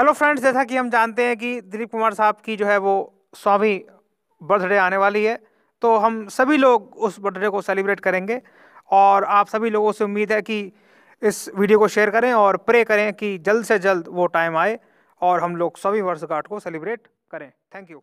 Hello friends जैसा कि हम जानते हैं कि दिलीप कुमार साहब की जो है वो स्वामी बर्थडे आने वाली है तो हम सभी लोग उस बर्थडे को सेलिब्रेट करेंगे और आप सभी लोगों से उम्मीद है कि इस वीडियो को शेयर करें और प्रे करें कि जल्द से जल्द वो टाइम आए और हम लोग स्वामी वर्षगांठ को सेलिब्रेट करें। Thank you